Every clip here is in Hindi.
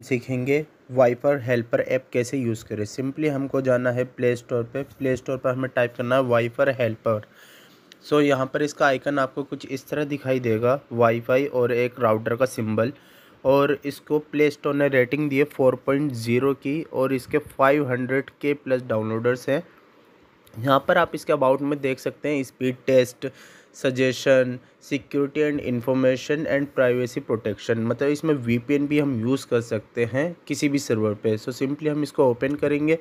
सीखेंगे। वाइपर हेल्पर ऐप कैसे यूज़ करें? सिंपली हमको जाना है प्ले स्टोर पर प्ले स्टोर पर हमें टाइप करना है वाइपर हेल्पर। सो so, यहाँ पर इसका आइकन आपको कुछ इस तरह दिखाई देगा। वाईफाई और एक राउटर का सिंबल। और इसको प्ले स्टोर ने रेटिंग दी है फोर पॉइंट ज़ीरो की और इसके फाइव हंड्रेड के प्लस डाउनलोडर्स हैं। यहाँ पर आप इसके अबाउट में देख सकते हैं speed test suggestion security and information and privacy protection मतलब इसमें वीपीएन भी हम यूज़ कर सकते हैं किसी भी सर्वर पे। सो so, सिंपली हम इसको ओपन करेंगे।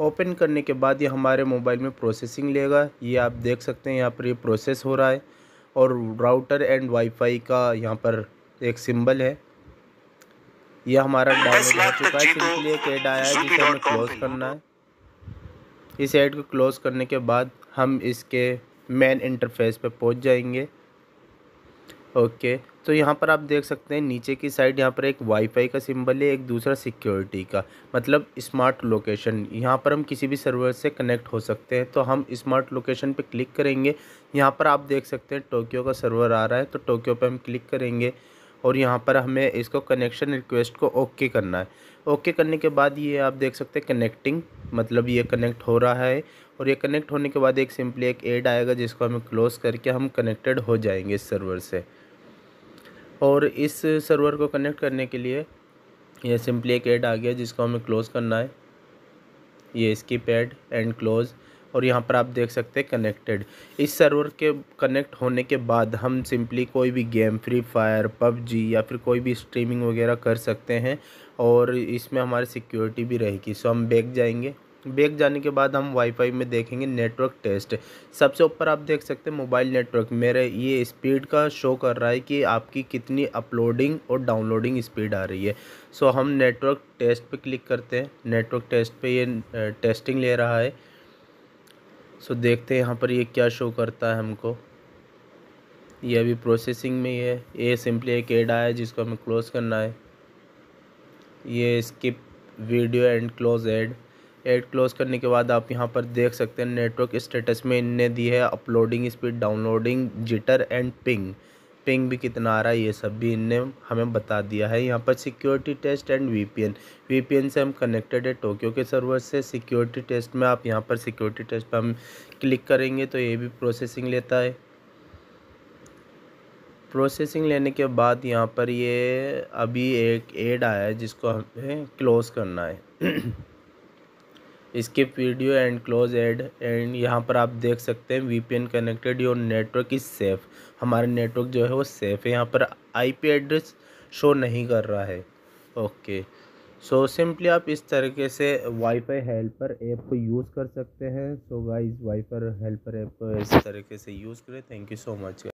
ओपन करने के बाद ये हमारे मोबाइल में प्रोसेसिंग लेगा। ये आप देख सकते हैं यहाँ पर ये प्रोसेस हो रहा है। और राउटर एंड वाईफाई का यहाँ पर एक सिंबल है। ये हमारा डाउनलोड हो चुका है। सिंपली एक ऐड आया है जिसे हमें क्लोज करना है। इस ऐड को क्लोज़ करने के बाद हम इसके मेन इंटरफेस पे पहुँच जाएँगे। ओके तो यहाँ पर आप देख सकते हैं, नीचे की साइड यहाँ पर एक वाईफाई का सिंबल है, एक दूसरा सिक्योरिटी का मतलब स्मार्ट लोकेशन यहाँ पर हम किसी भी सर्वर से कनेक्ट हो सकते हैं तो हम स्मार्ट लोकेशन पे क्लिक करेंगे। यहाँ पर आप देख सकते हैं टोक्यो का सर्वर आ रहा है तो टोक्यो पे हम क्लिक करेंगे, और यहाँ पर हमें इसको कनेक्शन रिक्वेस्ट को ओके करना है। ओके करने के बाद ये आप देख सकते हैं कनेक्टिंग मतलब ये कनेक्ट हो रहा है और ये कनेक्ट होने के बाद एक सिंपली एक ऐड आएगा जिसको हमें क्लोज़ करके हम कनेक्टेड हो जाएँगे इस सर्वर से। और इस सर्वर को कनेक्ट करने के लिए ये सिंपली एक ऐड आ गया जिसको हमें क्लोज़ करना है। ये इसकी पैड एंड क्लोज़ और यहाँ पर आप देख सकते हैं कनेक्टेड इस सर्वर के कनेक्ट होने के बाद हम सिंपली कोई भी गेम फ्री फायर पबजी या फिर कोई भी स्ट्रीमिंग वगैरह कर सकते हैं। और इसमें हमारी सिक्योरिटी भी रहेगी। सो हम बैक जाएँगे। बैक जाने के बाद हम वाईफाई में देखेंगे नेटवर्क टेस्ट सबसे ऊपर आप देख सकते हैं मोबाइल नेटवर्क मेरे ये स्पीड का शो कर रहा है कि आपकी कितनी अपलोडिंग और डाउनलोडिंग स्पीड आ रही है। सो हम नेटवर्क टेस्ट पे क्लिक करते हैं। नेटवर्क टेस्ट पे ये टेस्टिंग ले रहा है। सो देखते हैं यहाँ पर ये क्या शो करता है हमको। ये अभी प्रोसेसिंग में ही है। ये सिंपली एक एड आया है जिसको हमें क्लोज़ करना है। ये skip video and close ad ad close करने के बाद आप यहाँ पर देख सकते हैं नेटवर्क स्टेटस में इनने दी है uploading speed downloading jitter and ping ping भी कितना आ रहा है, ये सब भी इनने हमें बता दिया है। यहाँ पर security test and VPN VPN से हम कनेक्टेड है टोक्यो के सर्वर से। सिक्योरिटी टेस्ट में आप यहाँ पर सिक्योरिटी टेस्ट पर हम क्लिक करेंगे तो ये भी प्रोसेसिंग लेता है। प्रोसेसिंग लेने के बाद यहाँ पर ये अभी एक एड आया है जिसको हमें क्लोज़ करना है। इसके video and close ad and यहाँ पर आप देख सकते हैं VPN connected your network is safe हमारा नेटवर्क जो है वो सेफ़ है। यहाँ पर आईपी एड्रेस शो नहीं कर रहा है। ओके। सो सिंपली आप इस तरीके से वाईफाई हेल्पर ऐप को यूज़ कर सकते हैं। So guys WiFi helper app को इस तरीके से यूज़ करें। Thank you so much